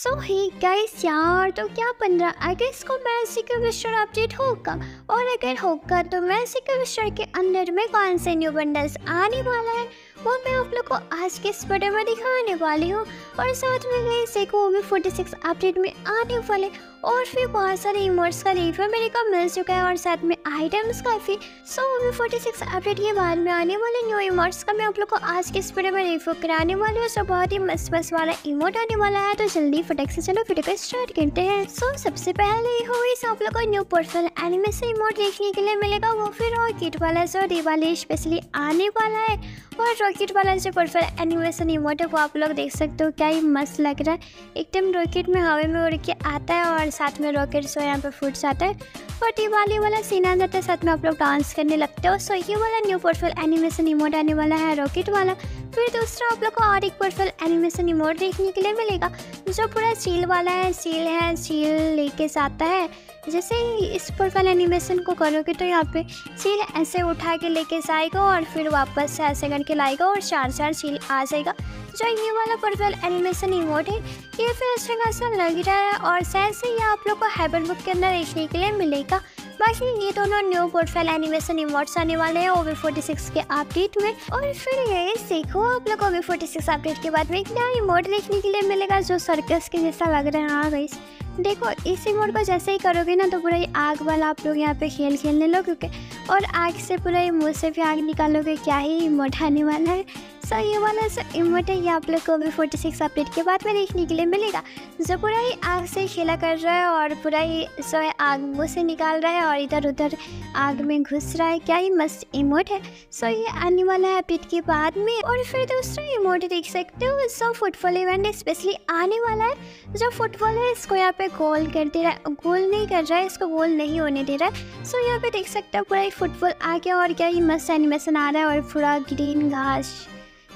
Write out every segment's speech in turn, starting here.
सो ही guys यार तो क्या पंद्रह अगस्त को मैसी के विस्टर अपडेट होगा। और अगर होगा तो मैसी के विस्टर के अंदर में कौन से न्यू बंडल्स आने वाला है? वो मैं आप लोग को आज के इस वीडियो में दिखाने वाली हूँ। और साथ में गई वो भी फोर्टी सिक्स अपडेट में आने वाले और फिर बहुत सारे इमोट्स का रिव्यू मेरे को मिल चुका है और साथ में आइटम्स काफ़ी सो वो भी फोर्टी सिक्स अपडेट के बाद में आने वाले न्यू इमोट्स का मैं आप लोग को आज के इस वीडियो में रिव्यू कराने वाली हूँ। सो बहुत ही मस्त मस्त वाला इमोट आने वाला है। तो जल्दी फटक से चलो वीडियो को स्टार्ट करते हैं। सो सबसे पहले हो इस आप लोग को न्यू पोर्टफल एनिमेशन इमोट देखने के लिए मिलेगा वो फिर और किट वाला जो दिवाली स्पेशली आने वाला है। और रॉकेट वाला जो परफेक्ट एनिमेशन इमोट है, वो आप लोग देख सकते हो। क्या ही मस्त लग रहा है। एक टाइम रॉकेट में हवा में उड़ के आता है और साथ में रॉकेट सो यहाँ पे फूट जाता है। और दिवाली वाला सीन आ जाता है, साथ में आप लोग डांस करने लगते हो। सो ये वाला न्यू परफेक्ट एनिमेशन इमोट आने वाला है रॉकेट वाला। फिर दूसरा आप लोग को और एक पर्फल एनिमेशन इमोट देखने के लिए मिलेगा, जो पूरा सील वाला है सील है सील लेके जाता है। जैसे ही इस प्रोफ़ाइल एनिमेशन को करोगे तो यहाँ पे सील ऐसे उठा के लेके जाएगा और फिर वापस से ऐसे करके लाएगा और चार चार सील आ जाएगा। जो ये वाला प्रोफ़ाइल एनिमेशन इमोट है, ये फिर अच्छा खासा लग रहा है और शायद से ये आप लोग को हाइबर बुक के अंदर देखने के लिए मिलेगा। बाकी ये दोनों न्यू प्रोफ़ाइल एनिमेशन इमोट्स आने वाले हैं ओवी फोर्टी सिक्स के अपडेट में। और फिर ये देखो आप लोग ओवी फोर्टी सिक्स अपडेट के बाद में एक नया इमोट देखने के लिए मिलेगा, जो सर्कस के जैसा लग रहा है हाँ देखो, इस इमोट को जैसे ही करोगे ना तो पूरा ही आग वाला आप लोग यहाँ पे खेल खेलने लगोगे। और आग से पूरा ही मुँह से भी आग निकालोगे, क्या ही इमोट आने वाला है। सो ये वाला जो इमोट है ये आप लोग को भी फोर्टी सिक्स अपडेट के बाद में देखने के लिए मिलेगा। जो पूरा ही आग से खेला कर रहा है और पूरा ही जो है आग मुँह से निकाल रहा है और इधर उधर आग में घुस रहा है। क्या ही मस्त इमोट है सो ये आने वाला है अपडेट के बाद में। और फिर दूसरा इमोट देख सकते हो, जो फुटबॉल इवेंट स्पेशली आने वाला है। जो फुटबॉल है, इसको यहाँ पे गोल कर दे रहा है। गोल नहीं कर रहा है, इसको गोल नहीं होने दे रहा है। सो यहाँ पे देख सकते हो पूरा ही फुटबॉल आ गया और क्या ही मस्त एनिमेशन आ रहा है और पूरा ग्रीन घास।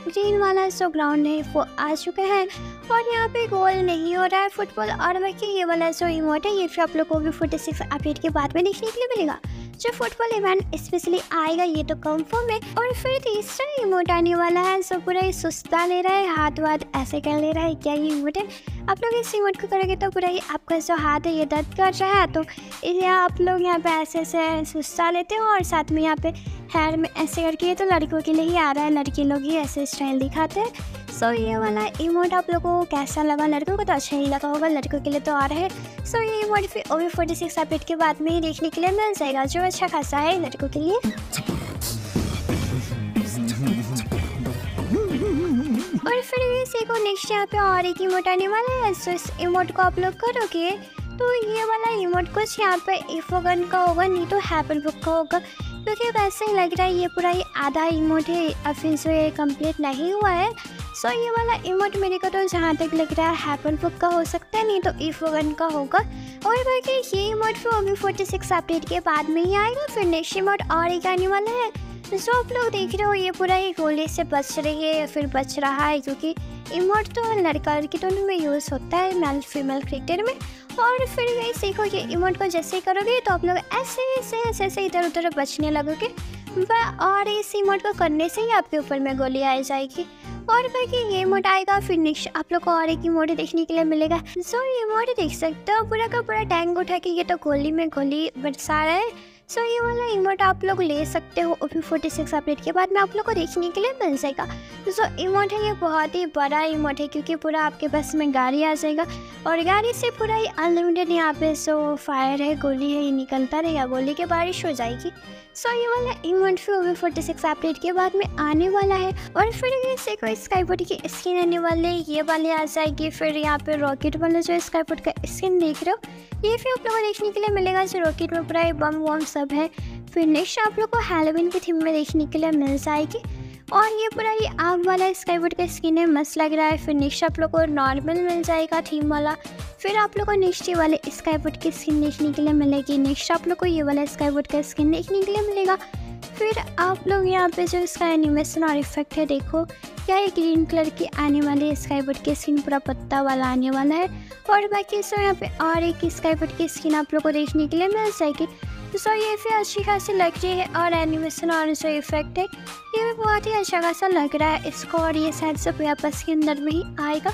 ग्रीन वाला जो ग्राउंड है, वो आ चुका है। और यहाँ पे गोल नहीं हो रहा है फुटबॉल और बाकी ये वाला जो इमोट है, ये फिर आप लोग को भी फोर्टी सिक्स अपडेट के बाद में देखने के लिए मिलेगा। जो फुटबॉल इवेंट स्पेशली आएगा, ये तो कंफर्म है। और फिर तीसरा इमोट आने वाला है सो पूरा सुस्ता ले रहा है, हाथ वाथ ऐसे कर ले रहा है, क्या ये इमोट है? आप लोग इस इमोट को करोगे तो पूरा ही आपका जो हाथ है, ये दर्द कर रहा है। तो इसलिए आप लोग यहाँ पे ऐसे ऐसे सुस्ता लेते हो, और साथ में यहाँ पे हेयर में ऐसे करके ये तो लड़कियों के लिए ही आ रहा है। लड़के लोग ही ऐसे स्टाइल दिखाते हैं। सो ये वाला इमोट आप लोगों को कैसा लगा? लड़कों को तो अच्छा ही लगा होगा, लड़कों के लिए तो आ रहा है। सो ये इमोट फिर O B forty six update के बाद में ही देखने के लिए मिल जाएगा। जो अच्छा खासा है लड़कों के लिए। और फिर इसी को नेक्स्ट यहाँ पे और एक इमोट आने वाला है। सो इस इमोट को आप लोग करोगे तो ये वाला इमोट कुछ यहाँ पे इफोगन का होगा, नहीं तो हैपल बुक का होगा। क्योंकि वैसे ही लग रहा है ये पूरा ही आधा इमोट है अभी से ये कंप्लीट नहीं हुआ है। सो ये वाला इमोट मेरे को तो जहाँ तक लग रहा है हैपल बुक का हो सकता है, नहीं तो इफोगन का होगा। और बाकी ये इमोट फिर अभी फोर्टी सिक्स अपडेट के बाद में ही आएगा, फिर नेक्स्ट इमोट और एक आने वाला है। जो आप लोग देख रहे हो ये पूरा ही गोले से बच रही है, या फिर बच रहा है, क्योंकि इमोट तो लड़का लड़की दोनों में यूज़ होता है मेल फीमेल क्रिकेटर में। और फिर ये सीखो, ये इमोट को जैसे ही करोगे तो आप लोग ऐसे ऐसे ऐसे ऐसे इधर उधर बचने लगोगे। और इस इमोट को करने से ही आपके ऊपर में गोली आ जाएगी। और बाकी ये इमोट आएगा, फिर नेक्स्ट आप लोग को और एक इमोट देखने के लिए मिलेगा। जो ये देख सकते हो, पूरा का पूरा टैंक उठा के ये तो गोली में गोली बरसा रहा है। सो ये वाला इमोट आप लोग ले सकते हो ओपी फोर्टी सिक्स अपडेट के बाद में आप लोग को देखने के लिए मिल जाएगा। सो इमोट है ये बहुत ही बड़ा इमोट है क्योंकि पूरा आपके बस में गाड़ी आ जाएगा और गाड़ी से पूरा ही अनलिमिटेड यहाँ पे सो फायर है, गोली है, ये निकलता रहेगा, गोली के बारिश हो जाएगी। सो ये वाला इमोट फिर ओवी फोर्टी सिक्स अपडेट के बाद में आने वाला है और फिर ये से कोई की स्किन आने वाले ये वाले आ जाएगी, फिर यहाँ पे रॉकेट वाला जो स्काईपोर्ट का स्किन देख रहे हो, ये फिर आप लोगों को देखने के लिए मिलेगा जो रॉकेट में पूरा बम वम सब है। फिर नेक्स्ट आप लोग को हेलोविन की थीम में देखने के लिए मिल जाएगी। और ये पूरा ये आग वाला स्काईवुड का स्किन है, मस्त लग रहा है। फिर नेक्स्ट आप लोग को नॉर्मल मिल जाएगा थीम वाला। फिर आप लोग को नेक्स्ट ये वाले स्काईवुड की स्किन देखने के लिए मिलेगी। नेक्स्ट आप लोग को ये वाला स्काईवुड का स्किन देखने के लिए मिलेगा। फिर आप लोग यहाँ पे जो इसका एनिमेशन और इफ़ेक्ट है, देखो। क्या ये ग्रीन कलर की आने वाली स्काई बोर्ड की स्किन पूरा पत्ता वाला आने वाला है। और बाकी सो यहाँ पे और एक स्काई बोर्ड की स्किन आप लोग को देखने के लिए मिल जाएगी। सो ये फिर अच्छी खासी लग रही है और एनिमेशन और जो इफ़ेक्ट है ये भी बहुत ही अच्छा खासा लग रहा है इसको और ये शायद सब वापस के अंदर में ही आएगा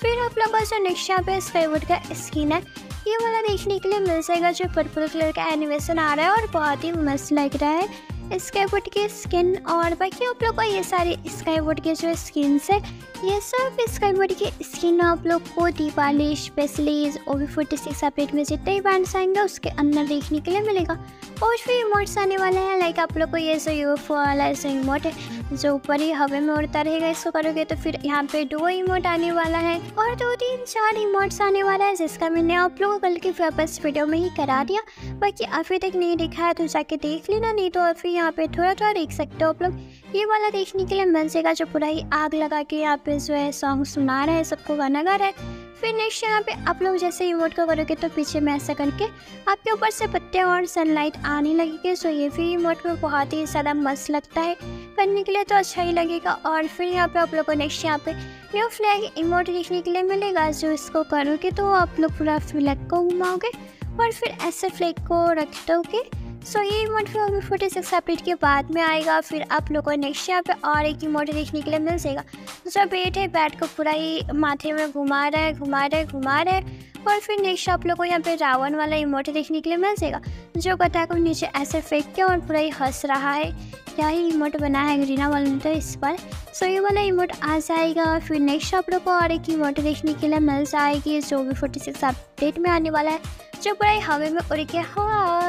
फिर आप लोग जो नेक्स्ट यहाँ पे स्काईवुड का स्किन है ये वाला देखने के लिए मिल जाएगा जो पर्पल कलर का एनिमेशन आ रहा है और बहुत ही मस्त लग रहा है स्काईवुड की स्किन और बाकी आप लोग को ये सारे स्काईवुड के जो स्किन्स है, ये सब स्काईवुड की स्किन आप लोग को Diwali specially O B forty six update में जितने बैंड्स आएँगे, उसके अंदर देखने के लिए मिलेगा। और फिर इमोट्स आने वाले हैं लाइक आप लोग को ये जो यूएफओ वाला ऐसा इमोट है, जो ऊपर ही हवे में उड़ता रहेगा, इसको करोगे तो फिर यहाँ पे दो इमोट आने वाला है। और दो, तीन, चार इमोट्स आने वाला है, जिसका मैंने आप लोगों को कल की वापस वीडियो में ही करा दिया। बाकी अभी तक नहीं देखा है तो जाके देख लेना, नहीं तो अभी यहाँ पे थोड़ा थोड़ा देख सकते हो आप लोग। ये वाला देखने के लिए जाएगा जो पूरा ही आग लगा के यहाँ पे जो है सॉन्ग सुना रहा है, सबको गाना गा रहा है। फिर नेक्स्ट यहाँ पे आप लोग जैसे इमोट को करोगे तो पीछे में ऐसा करके आपके ऊपर से पत्ते और सनलाइट आने लगेगी। सो ये भी इमोट में बहुत ही ज़्यादा मस्त लगता है। करने के लिए तो अच्छा ही लगेगा। और फिर यहाँ पे आप लोग को नेक्स्ट यहाँ पे न्यू फ्लैग इमोट देखने के लिए मिलेगा। जो इसको करोगे तो आप लोग पूरा फ्लैग को घुमाओगे और फिर ऐसे फ्लैग को रख दोगे। सो ये इमोट फिर फोर्टी सिक्स अपडेट के बाद में आएगा, फिर आप लोगों को नेक्स्ट यहाँ पे और एक इमोट देखने के लिए मिल जाएगा। जो बेट है बैट को पूरा ही माथे में घुमा रहा है, घुमा रहा है, घुमा रहा है और फिर नेक्स्ट आप लोगों को यहाँ पे रावण वाला इमोट देखने के लिए मिल जाएगा, जो गटा को नीचे ऐसे फेंक के और पूरा ही हंस रहा है। क्या ही इमोट बना है ग्रीना वाला ने तो इस बार। सो ये वाला इमोट आ जाएगा, फिर नेक्स्ट आप लोग को और एक इमोट देखने के लिए मिल जाएगी, जो भी फोर्टी सिक्स अपडेट में आने वाला है, जो पूरा ही हवे में उड़ के हवा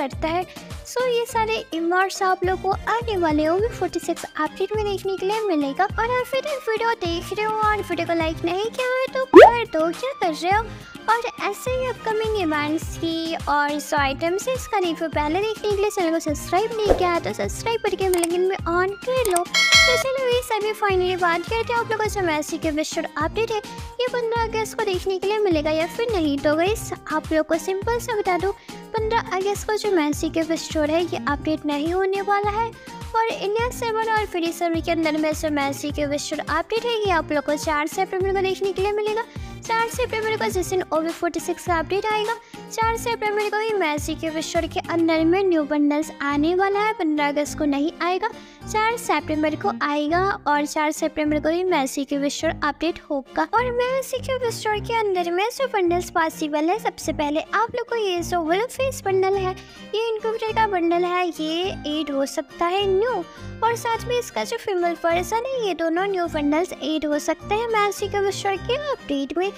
करता है। सो ये सारे इमार्स आप लोग को आने वाले हो फोर्टी सिक्स अपडेट में देखने के लिए मिलेगा। और आप फिर वीडियो देख रहे हो और वीडियो को लाइक नहीं किया है तो कर दो। क्या कर रहे हो? और ऐसे ही अपकमिंग इवेंट्स की और सो आइटम्स इसका रिव्यू पहले देखने के लिए चैनल को सब्सक्राइब नहीं किया है तो सब्सक्राइब करके मिलेंगे। में ऑन कर लो तो फाइनली बात करते हैं आप लोगों से मैसी के विश्व अपडेट है। ये पंद्रह अगस्त को देखने के लिए मिलेगा या फिर नहीं? तो गई आप लोग को सिंपल से बता दूँ, पंद्रह अगस्त को जो मैसी के स्टोर है, ये अपडेट नहीं होने वाला है। और इंडिया सेवन और फ्री सेवन के अंदर में से मैसी के विश्व अपडेट है, ये आप लोग को चार से अप्रैल को देखने के लिए मिलेगा। चार सेप्टेम्बर को जिस दिन ओवी फोर्टी सिक्स का अपडेट आएगा। चार सेप्टेम्बर को ही मैसी के विश्व के अंदर में न्यू बंडल्स आने वाला है, पंद्रह अगस्त को नहीं आएगा। चार सितंबर को आएगा और चार सितंबर को ही मैसी के विश्व अपडेट होगा। और मैसी के विश्व के अंदर में जो बंडल्स पॉसिबल है, सबसे पहले आप लोग को ये जो विल फेस बंडल है, ये इनक्यूबेटर का बंडल है, ये एड हो सकता है न्यू और साथ में इसका जो फीमेल पर्सन है, ये दोनों न्यू बंडल्स एड हो सकते हैं मैसी के विश्व के अपडेट में।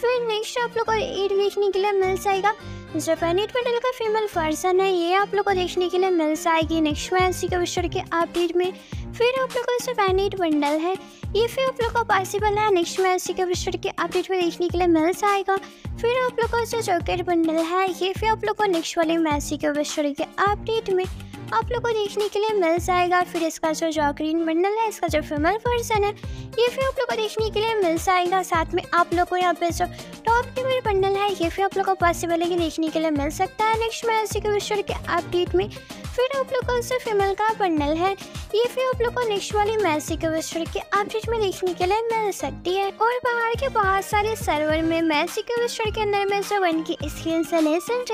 फिर नेक्स्ट आप लोग को एड देखने के लिए मिल जाएगा जापानीट मेडल का फीमेल वर्जन है। ये आप लोग को देखने के लिए मिल जाएगी नेक्स्ट वैसी का विश्व के अपडेट में। फिर आप लोग को जापानीट बंडल है। ये फिर आप लोग को पॉसिबल है नेक्स्ट वैसी का विश्व के अपडेट में देखने के लिए मिल जाएगा। फिर आप लोग को जो जॉकेट बंडल है, ये फिर आप लोग को नेक्स्ट वाले मैसी के विश्व के अपडेट में। आप लोग को देखने के लिए मिल जाएगा फिर इसका जो जॉकरीन बंडल है, इसका जो फीमेल वर्जन है, ये फिर आप लोग को देखने के लिए मिल जाएगा। साथ में आप लोग को यहाँ पे जो टॉप टीमेट बंडल है, ये फिर आप लोग को पॉसिबल है कि देखने के लिए मिल सकता है। नेक्स्ट में ऐसे के विश्व के अपडेट में फिर आप लोग को फीमेल का बंडल है। ये फिर आप लोग को नेक्स्ट वाली मैसी के विश्व के अपडेट में देखने के लिए मिल सकती है। और बाहर के बहुत सारे सर्वर में मैसी के विश्व के अंदर में जो वन की स्किन से लेसन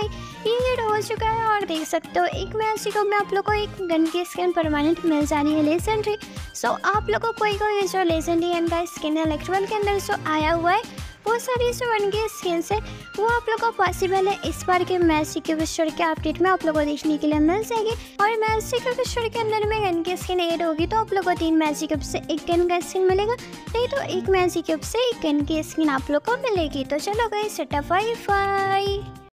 ये हो चुका है और देख सकते हो, एक मैसी को मैं आप लोग को एक गन की स्किन परमानेंट मिल जानी है। लेजेंडरी सो आप लोग को कोई कोई जो लेजेंडरी एंड का स्किन है इलेक्ट्रल के अंदर जो आया हुआ है वो सारी जो के स्किन्स है। वो आप लोग को पॉसिबल है इस बार के मैसी के के अपडेट में आप लोग को देखने के लिए मिल जाएगी। और मैसी के के अंदर में गन की स्किन एड होगी तो आप लोग को तीन मैसी के से एक गन का स्किन मिलेगा। नहीं तो एक मैसी के से एक गन की स्किन आप लोग को मिलेगी। तो चलो गई सेटअप वाई